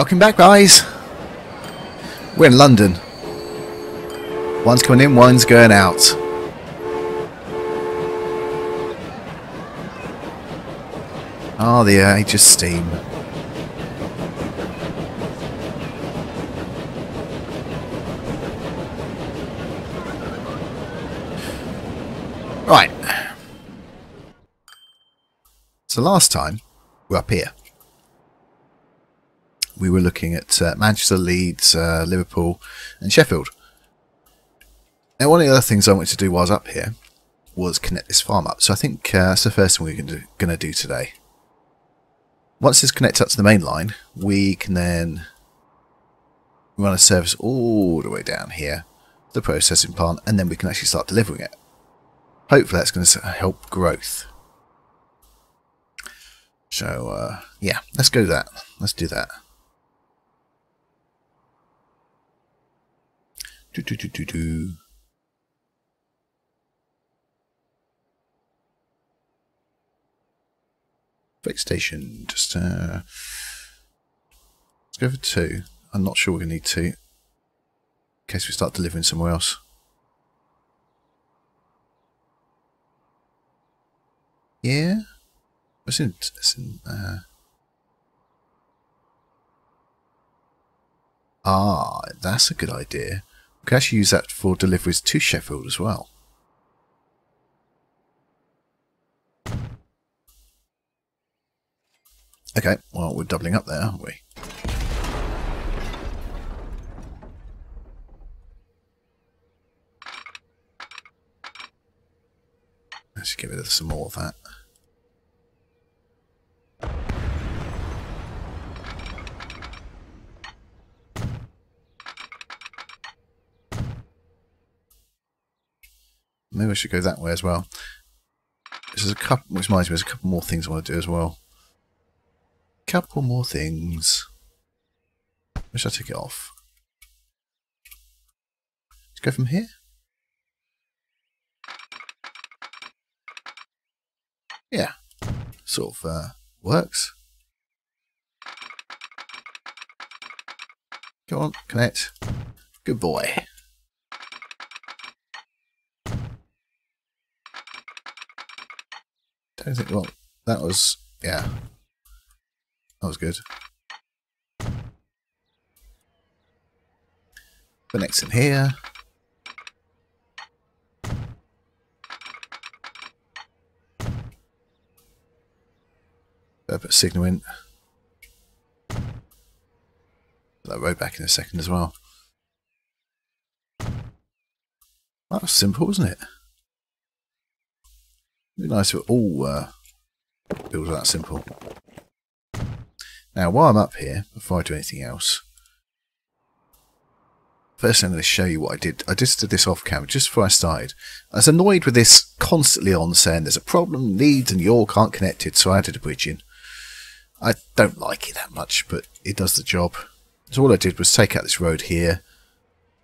Welcome back, guys. We're in London. One's coming in, one's going out. Ah, oh, the age of steam. Right. So last time, we're up here we were looking at uh, Manchester, Leeds, uh, Liverpool, and Sheffield. Now, one of the other things I wanted to do while I was up here was connect this farm up. So I think uh, that's the first thing we're going to do today. Once this connects up to the main line, we can then run a service all the way down here, the processing plant, and then we can actually start delivering it. Hopefully that's going to help growth. So, uh, yeah, let's go that. Let's do that. Do, do, do, do, do. Station, just uh, let's go for two. I'm not sure we're gonna need two in case we start delivering somewhere else. Yeah, it's in, it's in uh, Ah, that's a good idea. We can actually use that for deliveries to Sheffield as well. Okay, well, we're doubling up there, aren't we? Let's give it some more of that. Maybe I should go that way as well. There's a couple, which reminds me, there's a couple more things I want to do as well. Couple more things. Where should I take it off? Let's go from here. Yeah, sort of uh, works. Go on, connect. Good boy. Don't think, well, that was, yeah, that was good. The next in here. put a signal in. Put that road back in a second as well. That was simple, wasn't it? Nice if all uh, builds that simple. Now, while I'm up here, before I do anything else, first I'm going to show you what I did. I just did this off camera just before I started. I was annoyed with this constantly on saying there's a problem, Leeds and York aren't connected, so I added a bridge in. I don't like it that much, but it does the job. So all I did was take out this road here,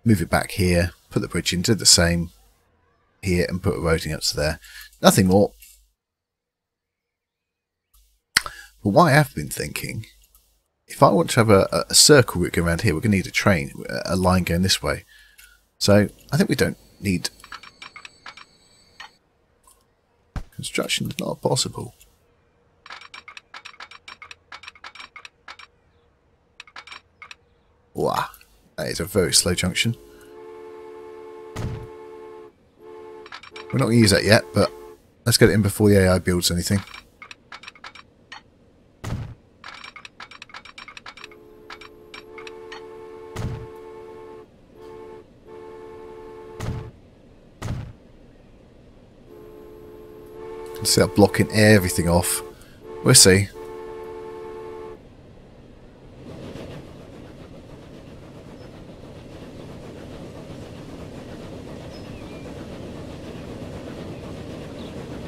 move it back here, put the bridge in, did the same here, and put a roading up to there. Nothing more. But what I have been thinking, if I want to have a, a circle route going around here, we're going to need a train, a line going this way. So I think we don't need... Construction is not possible. Wow, that is a very slow junction. We're not going to use that yet, but let's get it in before the AI builds anything. See that blocking everything off. We'll see.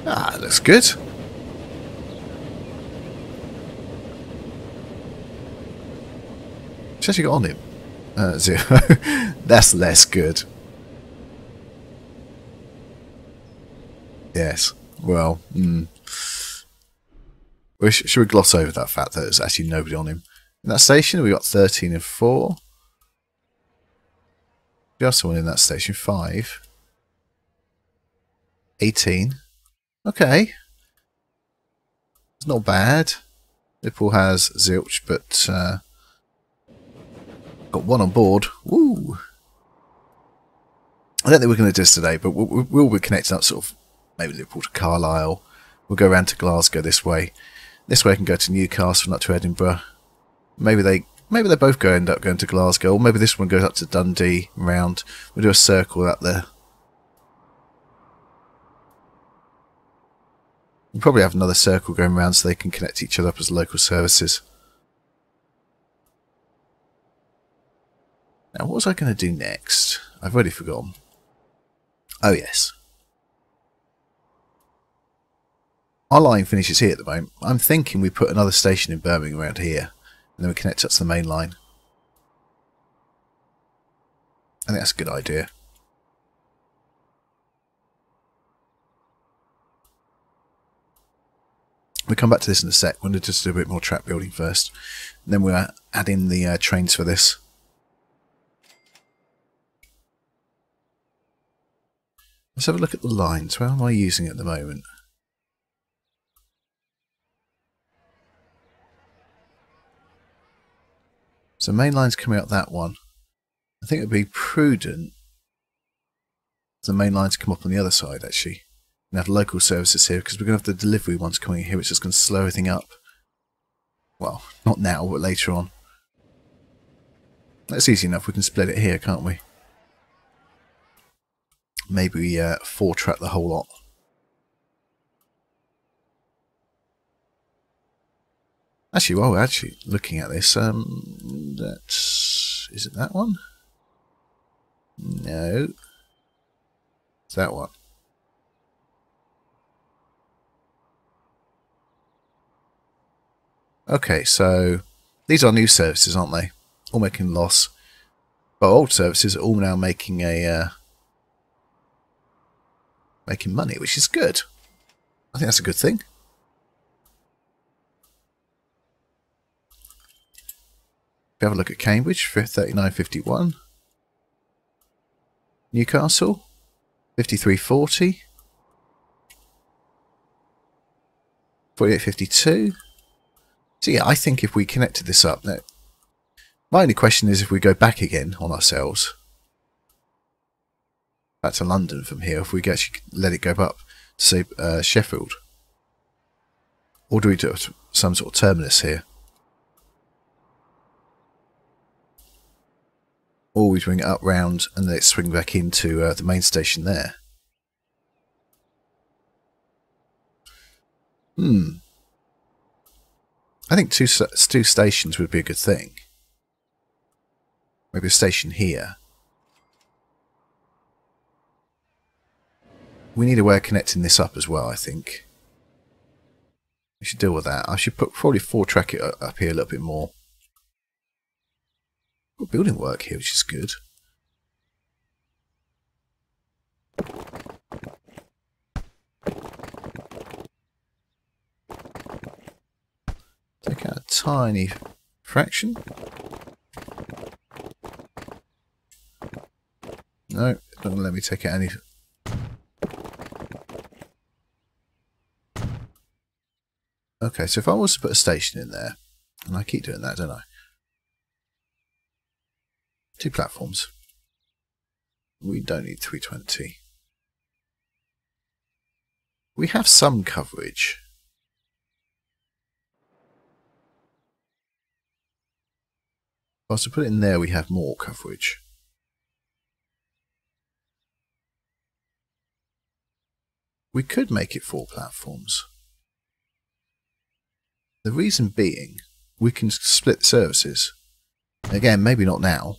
Ah, looks good. What's actually got on him? Uh, zero. That's less good. Yes. Well, mm. should we gloss over that fact that there's actually nobody on him? In that station, we got 13 and 4. We have someone in that station, 5. 18. Okay. It's not bad. Liverpool has zilch, but uh, got one on board. Woo! I don't think we're going to do this today, but we'll, we'll be connecting up sort of maybe Liverpool to Carlisle. We'll go around to Glasgow this way. This way I can go to Newcastle, not to Edinburgh. Maybe they maybe they both go end up going to Glasgow, or maybe this one goes up to Dundee round. We'll do a circle up there. We'll probably have another circle going around so they can connect each other up as local services. Now, what was I going to do next? I've already forgotten. Oh, yes. Our line finishes here at the moment. I'm thinking we put another station in Birmingham around here, and then we connect up to the main line. I think that's a good idea. We'll come back to this in a sec. We're going to just do a bit more track building first. And then we'll add in the uh, trains for this. Let's have a look at the lines. Where am I using at the moment? So main line's coming up that one. I think it would be prudent the main line to come up on the other side actually. And have local services here because we're going to have the delivery ones coming here which is going to slow everything up. Well, not now but later on. That's easy enough, we can split it here, can't we? Maybe uh, four track the whole lot. Actually, while we're actually looking at this, um, that's is it that one? No, it's that one. Okay, so these are new services, aren't they? All making loss. But old services are all now making a uh, making money, which is good. I think that's a good thing. If you have a look at Cambridge, 39.51. Newcastle, 53.40. 48.52. So yeah, I think if we connected this up, my only question is if we go back again on ourselves, back to London from here, if we let it go up to say uh, Sheffield, or do we do some sort of terminus here? Or we bring it up round and then it swing back into uh, the main station there. Hmm. I think two two stations would be a good thing. Maybe a station here. We need a way of connecting this up as well, I think. We should deal with that. I should put probably four track it up here a little bit more. Got building work here, which is good. Take out a tiny fraction. No, don't let me take out any. Okay, so if I was to put a station in there, and I keep doing that, don't I? Two platforms. We don't need 320. We have some coverage. Well, to put it in there, we have more coverage. We could make it four platforms. The reason being, we can split services. Again, maybe not now.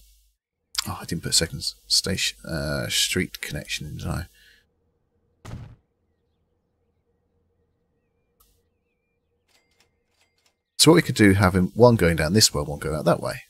Oh, I didn't put a second station uh, street connection in, did I? So what we could do, having one going down this way, one going out that way.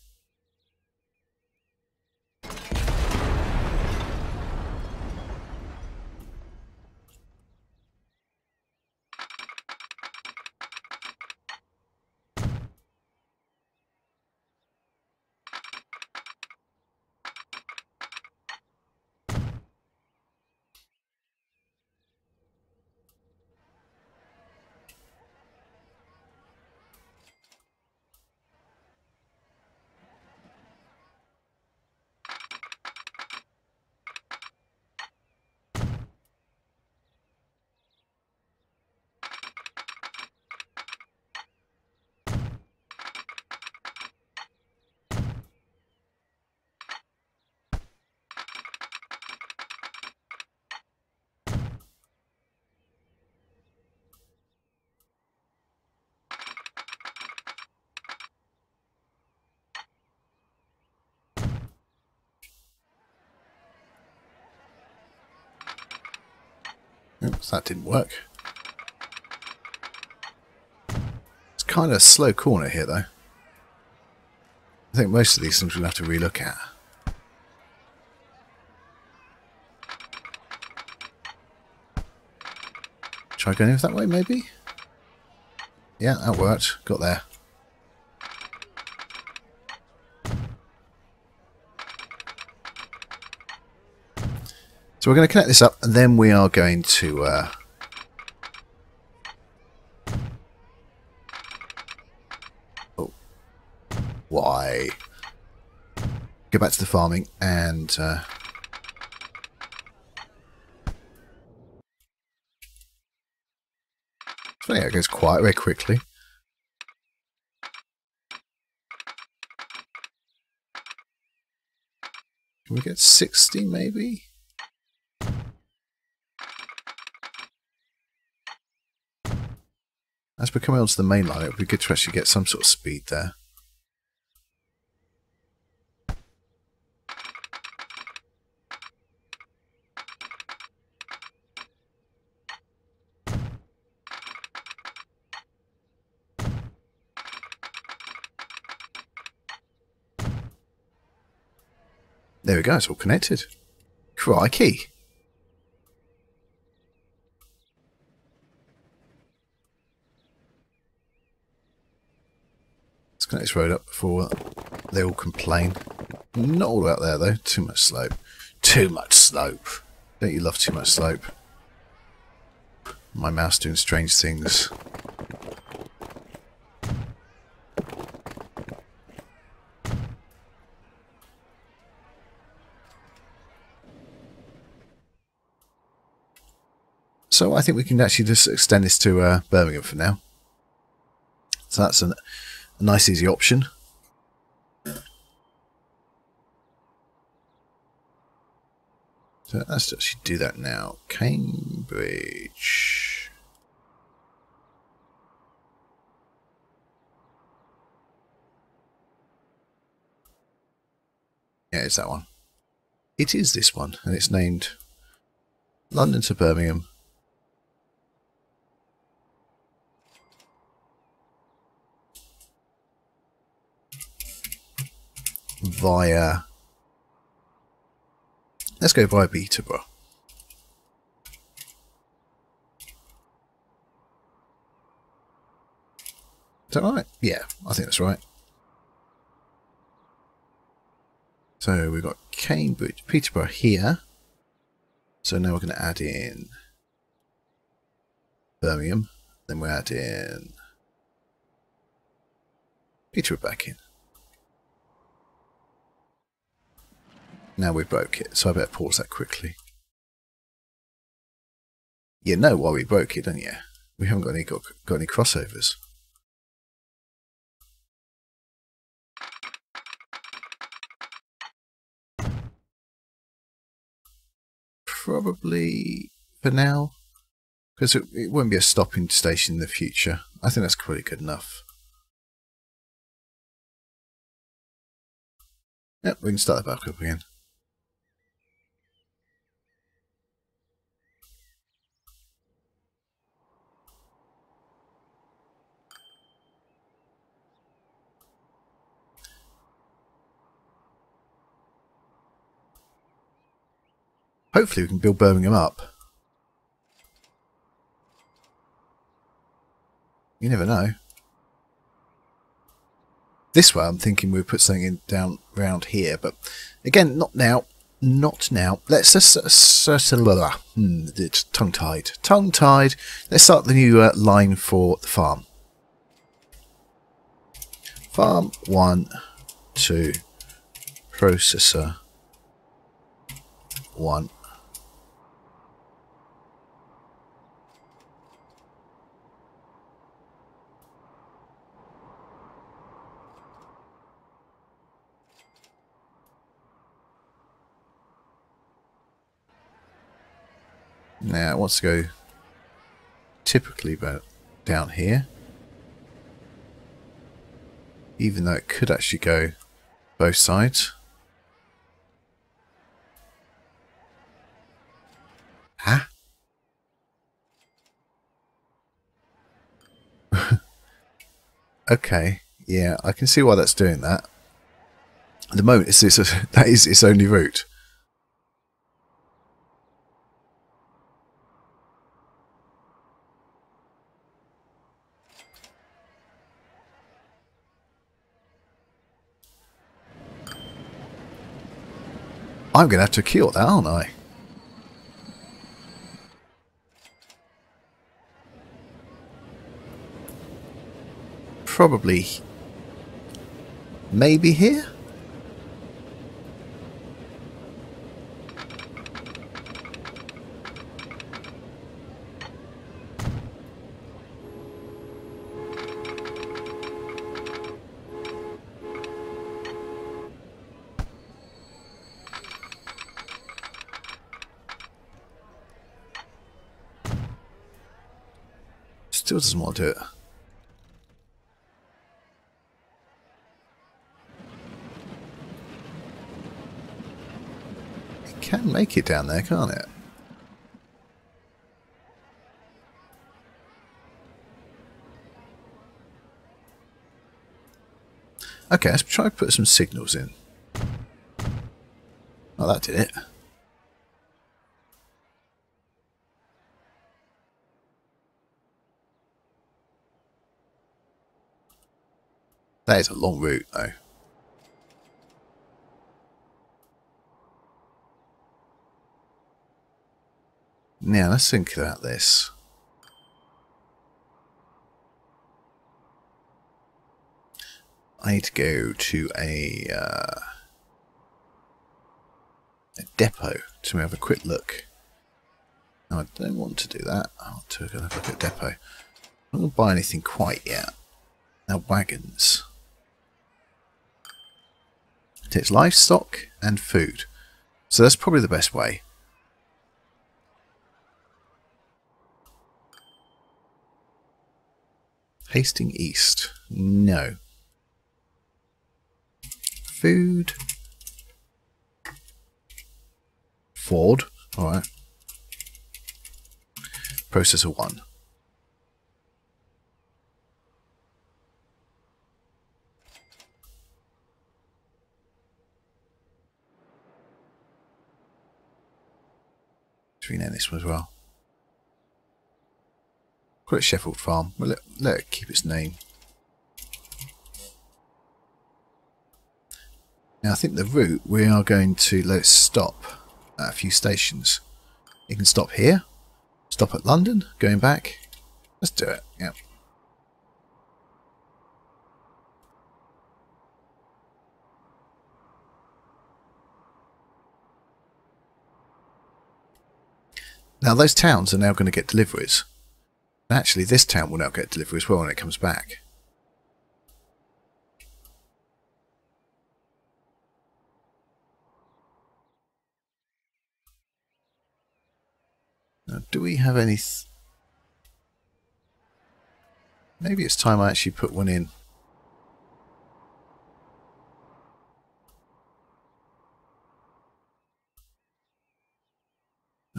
That didn't work. It's kind of a slow corner here, though. I think most of these things we'll have to relook at. Try going that way, maybe? Yeah, that worked. Got there. We're going to connect this up, and then we are going to... Uh, oh. Why? Go back to the farming and... Uh, funny it goes quite very quickly. Can we get 60 maybe? As we're coming onto the main line, it would be good to actually get some sort of speed there. There we go, it's all connected. Crikey. This road up before they all complain. Not all out there though, too much slope. Too much slope. Don't you love too much slope? My mouse doing strange things. So I think we can actually just extend this to uh, Birmingham for now. So that's an, a nice easy option. So let's actually do that now. Cambridge. Yeah, it's that one. It is this one, and it's named London to Birmingham via... Let's go via Peterborough. Is that right? Yeah, I think that's right. So we've got Cambridge, Peterborough here. So now we're going to add in Birmingham. Then we add in Peterborough back in. Now we broke it, so I better pause that quickly. You know why we broke it, don't you? We haven't got any got, got any crossovers. Probably for now, because it, it won't be a stopping station in the future. I think that's pretty good enough. Yep, we can start that back up again. Hopefully we can build Birmingham up. You never know. This way I'm thinking we'll put something in down around here, but again, not now. Not now. Let's just uh, hmm, it's tongue tied. Tongue tied. Let's start the new uh, line for the farm. Farm one, two, processor one. Now it wants to go typically about down here. Even though it could actually go both sides. Huh? okay, yeah, I can see why that's doing that. At the moment, it's, it's that is its only route. I'm going to have to kill that, aren't I? Probably... Maybe here? Still doesn't want to do it. It can make it down there, can't it? Okay, let's try to put some signals in. Oh, that did it. That is a long route, though. Now, let's think about this. I need to go to a, uh, a depot to have a quick look. No, I don't want to do that. I want to go have a look at depot. I'm not going to buy anything quite yet. Now, wagons. It's livestock and food. So that's probably the best way. Hasting East. No. Food. Ford. Alright. Processor 1. Rename this one as well. Call it Sheffield Farm. We'll let, let it keep its name. Now I think the route we are going to let it stop at a few stations. You can stop here, stop at London, going back. Let's do it. Yeah. Now those towns are now going to get deliveries. Actually, this town will now get delivery as well when it comes back. Now, do we have any... Maybe it's time I actually put one in.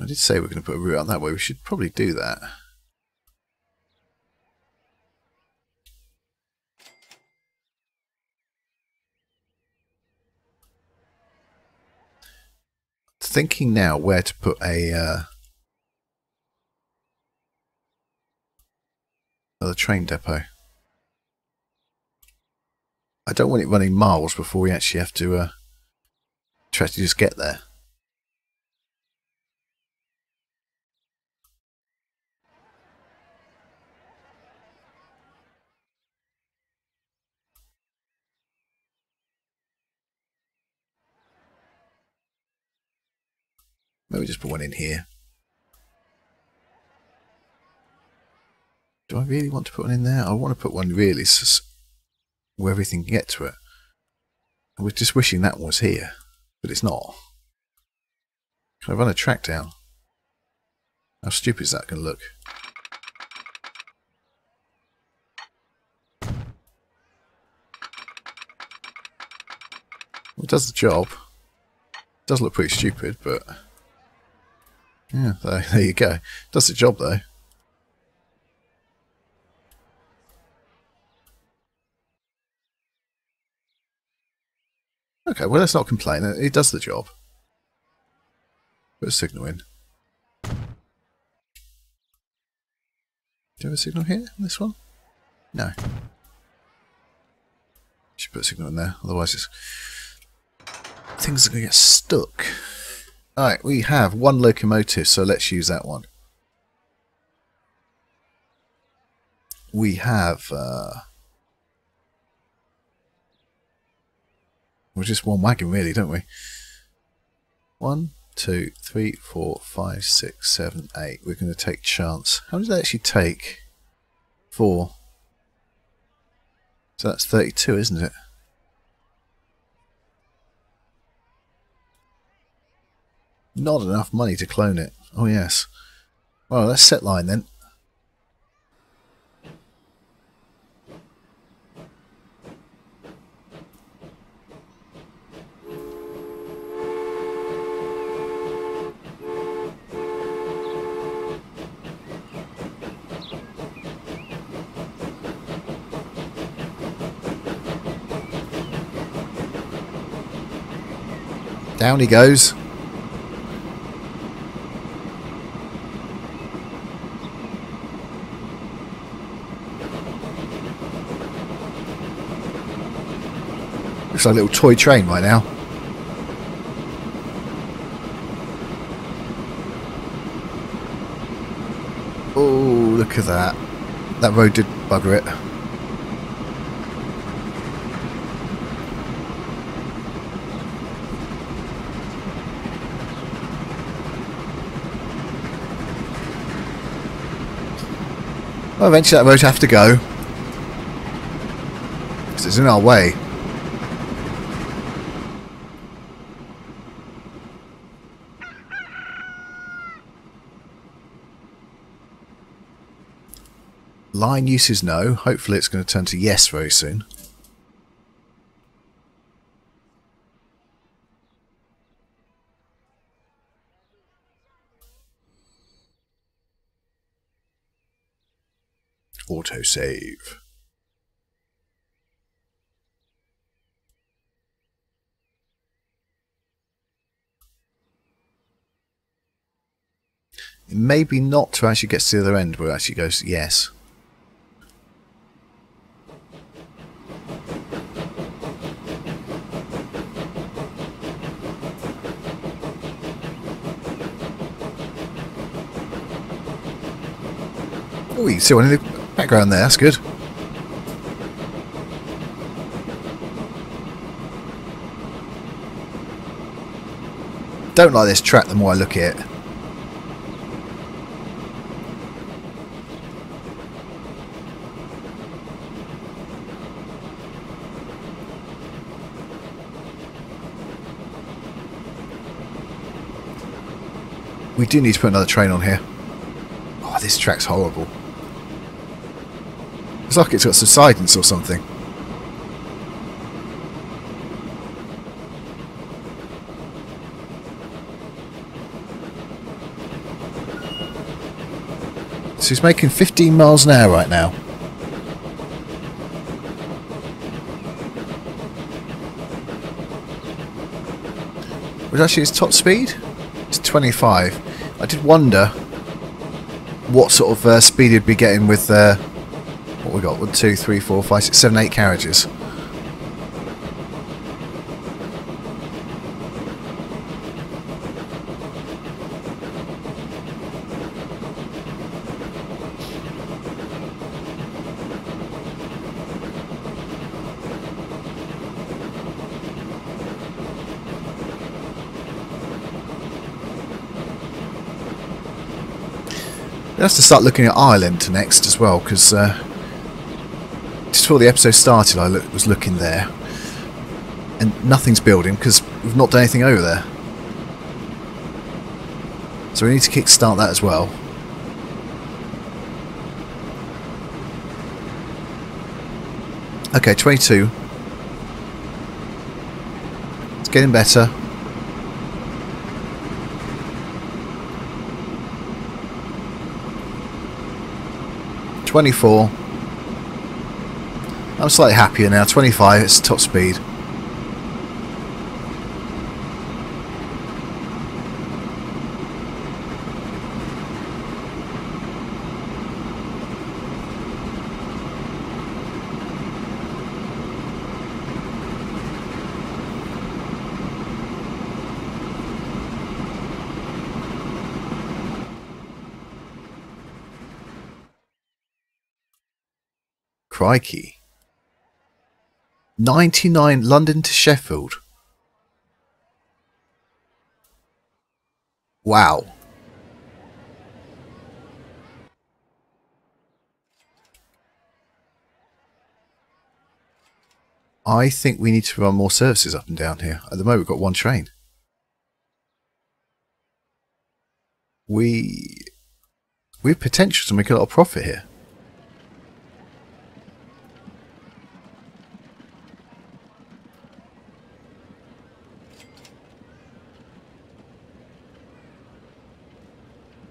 I did say we're going to put a route out that way. We should probably do that. Thinking now where to put a uh, another train depot. I don't want it running miles before we actually have to uh, try to just get there. Maybe just put one in here. Do I really want to put one in there? I want to put one really where everything can get to it. I was just wishing that was here, but it's not. Can I run a track down? How stupid is that going to look? Well, it does the job. It does look pretty stupid, but... Yeah, there, there you go. Does the job though. Okay, well let's not complain. It does the job. Put a signal in. Do we have a signal here? This one? No. Should put a signal in there, otherwise it's... things are going to get stuck. Alright, we have one locomotive, so let's use that one. We have... Uh, well, just one wagon, really, don't we? One, two, three, four, five, six, seven, eight. We're going to take chance. How does that actually take? Four. So that's 32, isn't it? Not enough money to clone it. Oh yes. Well, let's set line then. Down he goes. Looks like a little toy train right now. Oh, look at that. That road did bugger it. Well, eventually that road have to go. Because it's in our way. Line use is no. Hopefully it's going to turn to yes very soon. Autosave. Maybe not to actually get to the other end where it actually goes yes. You see one in the background there, that's good. Don't like this track the more I look at it. We do need to put another train on here. Oh, this track's horrible. It's like it's got subsidence or something. So he's making 15 miles an hour right now. Which actually is top speed? It's 25. I did wonder what sort of uh, speed he'd be getting with uh, what we got? One, two, three, four, five, six, seven, eight carriages. We have to start looking at Ireland next as well, because uh, before the episode started, I look, was looking there, and nothing's building because we've not done anything over there. So we need to kickstart that as well. Okay, 22. It's getting better. Twenty-four. I'm slightly happier now, 25, it's top speed. Crikey. 99 London to Sheffield. Wow. I think we need to run more services up and down here. At the moment, we've got one train. We we have potential to make a lot of profit here.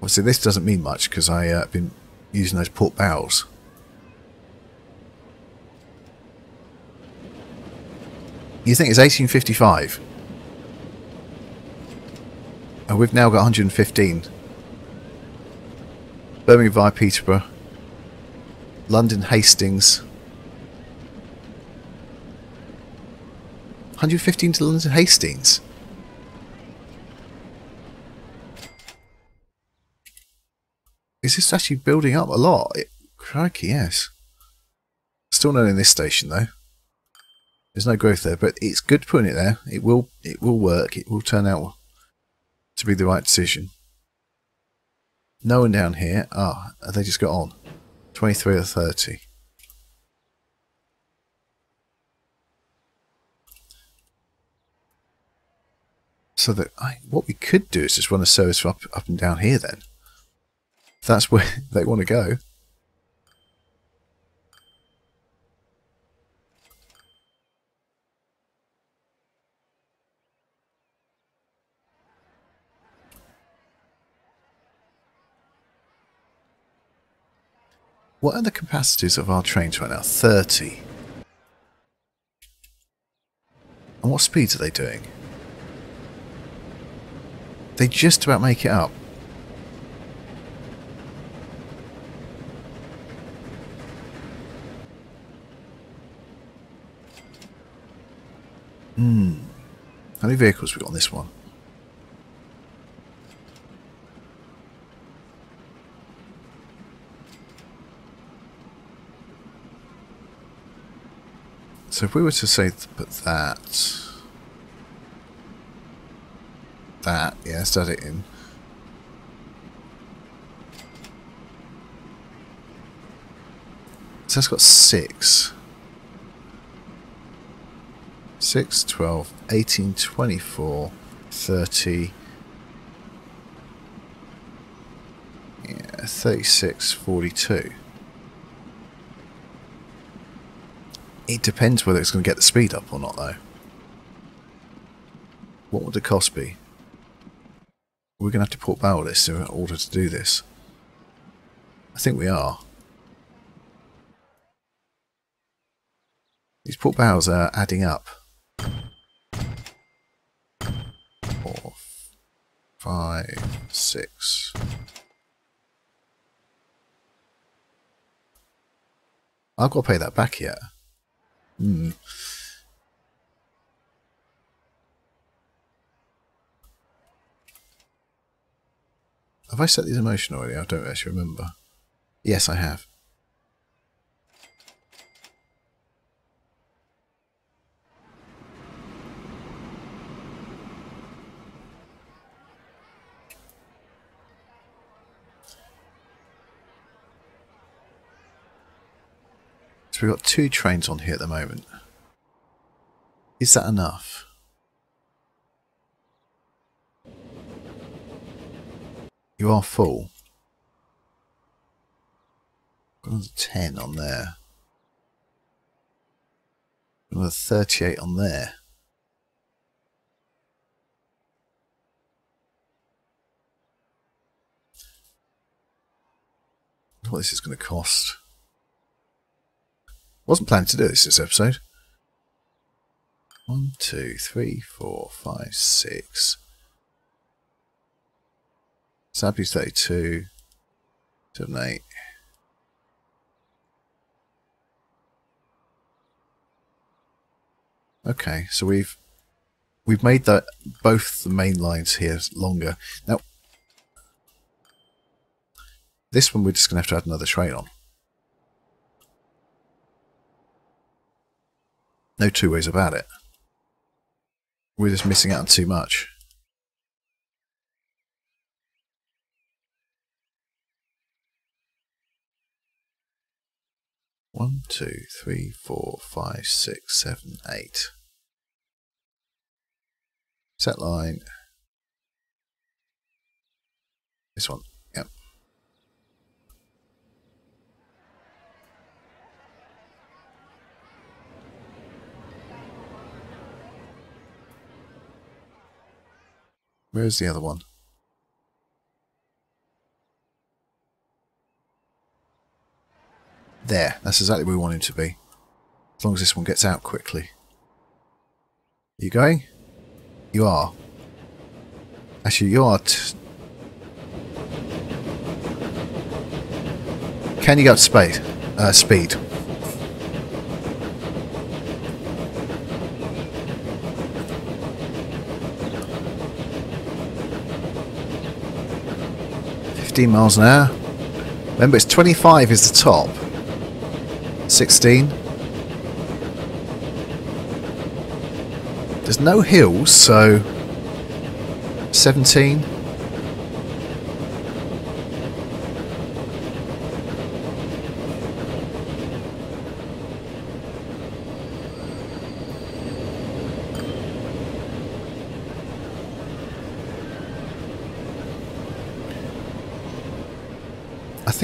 Obviously, this doesn't mean much because I've uh, been using those port bows. You think it's 1855? And we've now got 115. Birmingham via Peterborough. London Hastings. 115 to London Hastings. Is this actually building up a lot? It, crikey, yes. Still not in this station though. There's no growth there, but it's good putting it there. It will it will work. It will turn out to be the right decision. No one down here. Ah, oh, they just got on. 23 or 30. So that I, what we could do is just run a service up up and down here then. That's where they want to go. What are the capacities of our trains right now? 30. And what speeds are they doing? They just about make it up. Hmm. How many vehicles we got on this one? So if we were to say put that, that, yeah, add it in. So that's got six. 6, 12, 18, 24, 30, yeah, 36, 42. It depends whether it's going to get the speed up or not, though. What would the cost be? We're going to have to port bow this in order to do this. I think we are. These port bows are adding up. Four, five, six. I've got to pay that back yet. Hmm. Have I set these in motion already? I don't actually remember. Yes, I have. So we've got two trains on here at the moment. Is that enough? You are full. Got another 10 on there. Another 38 on there. What this is going to cost. Wasn't planning to do this this episode. One, two, three, four, five, six. Sappy's 32. Seven, eight. Okay, so we've we've made that both the main lines here longer. Now, this one we're just going to have to add another train on. No two ways about it. We're just missing out on too much. One, two, three, four, five, six, seven, eight. Set line. This one. Yep. Where's the other one? There, that's exactly where we want him to be. As long as this one gets out quickly. Are you going? You are. Actually, you are. Can you go up to speed? Uh, speed. Fifteen miles an hour. Remember, it's twenty-five is the top. Sixteen. There's no hills, so 17.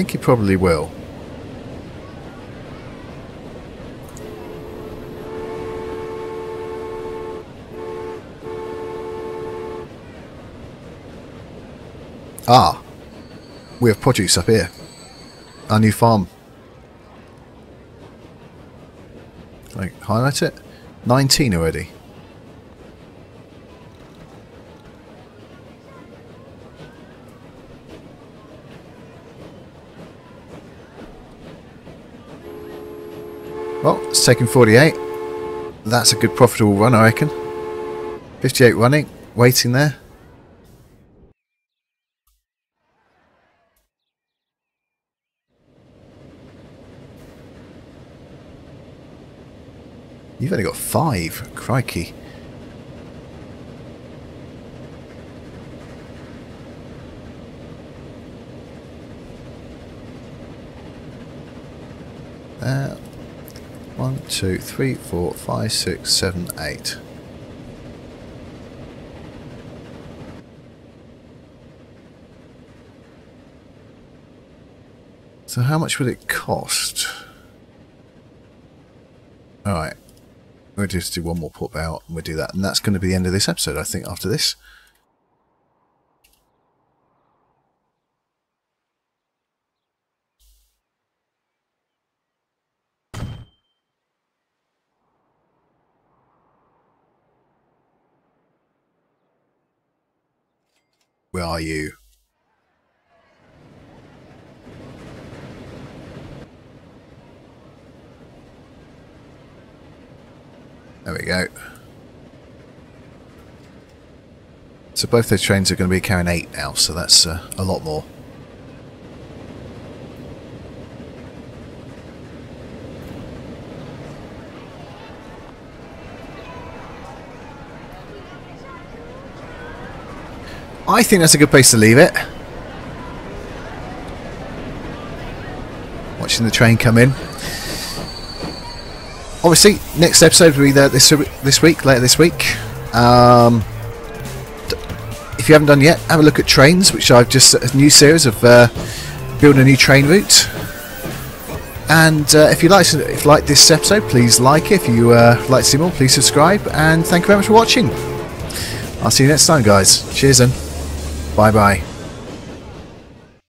Think he probably will. Ah, we have produce up here. Our new farm. Like highlight it. 19 already. Well, it's taken 48. That's a good profitable run, I reckon. 58 running, waiting there. You've only got five. Crikey. Uh, one, two, three, four, five, six, seven, eight. So how much would it cost? Alright. We'll just do one more port out and we'll do that. And that's going to be the end of this episode, I think, after this. Where are you? There we go. So both those trains are going to be carrying 8 now, so that's uh, a lot more. I think that's a good place to leave it. Watching the train come in. Obviously, next episode will be there this this week, later this week. Um, if you haven't done yet, have a look at trains, which I've just a new series of uh, building a new train route. And uh, if you like if you like this episode, please like it. If you uh, like to see more, please subscribe. And thank you very much for watching. I'll see you next time, guys. Cheers and bye bye.